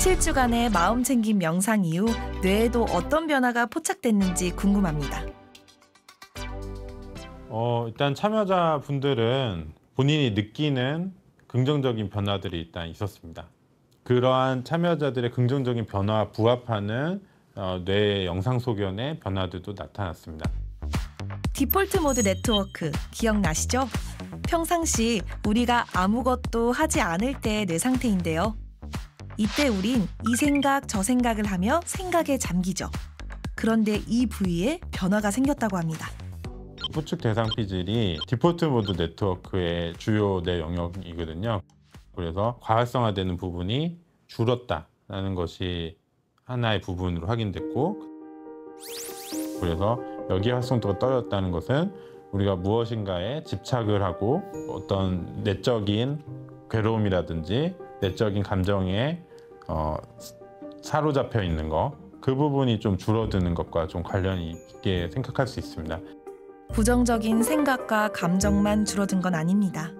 7주간의 마음 챙김 명상 이후 뇌에도 어떤 변화가 포착됐는지 궁금합니다. 어, 일단 참여자분들은 본인이 느끼는 긍정적인 변화들이 일단 있었습니다. 그러한 참여자들의 긍정적인 변화와 부합하는 어, 뇌 영상 소견의 변화들도 나타났습니다. 디폴트 모드 네트워크 기억나시죠? 평상시 우리가 아무것도 하지 않을 때의 뇌 상태인데요. 이때 우린 이 생각 저 생각을 하며 생각에 잠기죠. 그런데 이 부위에 변화가 생겼다고 합니다. 후측 대상 피질이 default mode network의 주요 뇌 영역이거든요. 그래서 과활성화되는 부분이 줄었다라는 것이 하나의 부분으로 확인됐고 그래서 여기 활성도가 떨어졌다는 것은 우리가 무엇인가에 집착을 하고 어떤 내적인 괴로움이라든지 내적인 감정에 어, 사로잡혀 있는 거 그 부분이 좀 줄어드는 것과 좀 관련이 있게 생각할 수 있습니다. 부정적인 생각과 감정만 줄어든 건 아닙니다.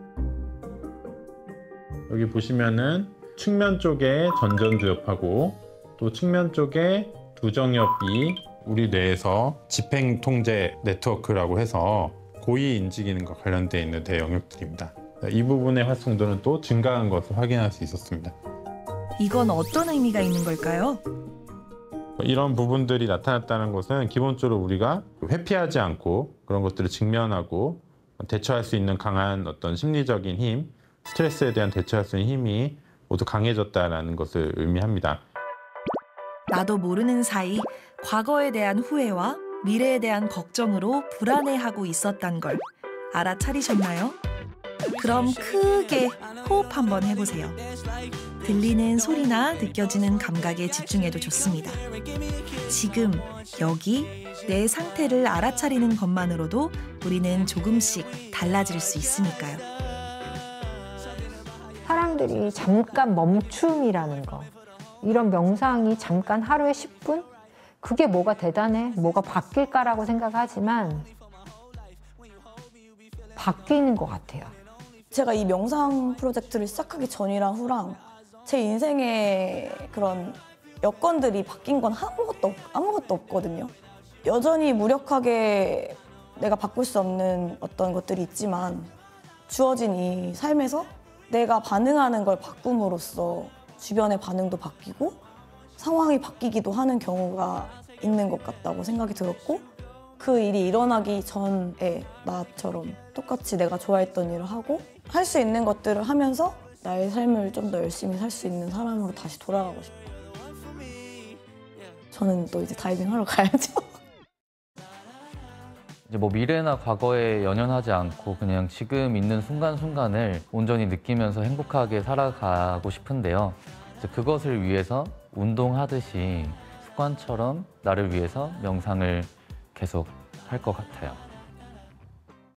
여기 보시면은 측면 쪽에 전전두엽하고 또 측면 쪽에 두정엽이 우리 뇌에서 집행 통제 네트워크라고 해서 고위 인지 기능과 관련되어 있는 대 영역들입니다. 이 부분의 활성도는 또 증가한 것을 확인할 수 있었습니다. 이건 어떤 의미가 있는 걸까요? 이런 부분들이 나타났다는 것은 기본적으로 우리가 회피하지 않고 그런 것들을 직면하고 대처할 수 있는 강한 어떤 심리적인 힘, 스트레스에 대한 대처할 수 있는 힘이 모두 강해졌다라는 것을 의미합니다. 나도 모르는 사이 과거에 대한 후회와 미래에 대한 걱정으로 불안해하고 있었단 걸 알아차리셨나요? 그럼 크게 호흡 한번 해보세요. 들리는 소리나 느껴지는 감각에 집중해도 좋습니다. 지금 여기 내 상태를 알아차리는 것만으로도 우리는 조금씩 달라질 수 있으니까요. 사람들이 잠깐 멈춤이라는 거. 이런 명상이 잠깐 하루에 10분? 그게 뭐가 대단해? 뭐가 바뀔까라고 생각하지만 바뀌는 것 같아요. 제가 이 명상 프로젝트를 시작하기 전이랑 후랑 제 인생의 그런 여건들이 바뀐 건 아무것도, 없, 아무것도 없거든요. 여전히 무력하게 내가 바꿀 수 없는 어떤 것들이 있지만 주어진 이 삶에서 내가 반응하는 걸 바꿈으로써 주변의 반응도 바뀌고 상황이 바뀌기도 하는 경우가 있는 것 같다고 생각이 들었고 그 일이 일어나기 전에 나처럼 똑같이 내가 좋아했던 일을 하고 할 수 있는 것들을 하면서 나의 삶을 좀 더 열심히 살 수 있는 사람으로 다시 돌아가고 싶다. 저는 또 이제 다이빙 하러 가야죠. 이제 뭐 미래나 과거에 연연하지 않고 그냥 지금 있는 순간순간을 온전히 느끼면서 행복하게 살아가고 싶은데요. 그것을 위해서 운동하듯이 습관처럼 나를 위해서 명상을 계속 할 것 같아요.